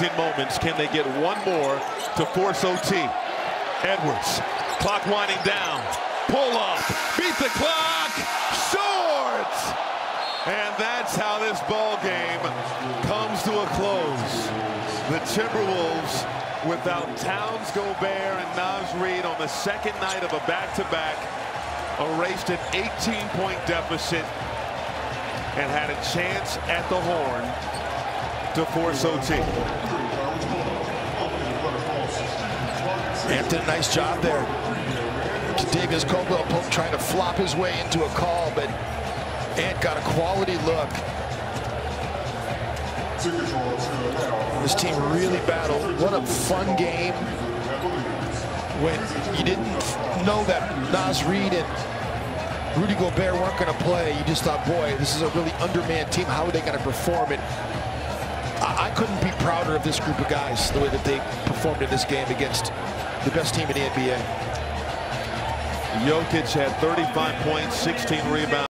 closing moments. Can they get one more to force OT? Edwards, clock winding down. Pull up, beat the clock, short! And that's how this ball game comes to a close. The Timberwolves without Towns, Gobert, and Naz Reid on the second night of a back-to-back -back, erased an 18-point deficit and had a chance at the horn to force OT. Ant did a nice job there. Davis Caldwell Pope trying to flop his way into a call, but Ant got a quality look. This team really battled. What a fun game when you didn't know that Naz Reid and Rudy Gobert weren't going to play. You just thought, boy, this is a really undermanned team. How are they going to perform? it? I couldn't be prouder of this group of guys, the way that they performed in this game against the best team in the NBA. Jokic had 35 points, 16 rebounds.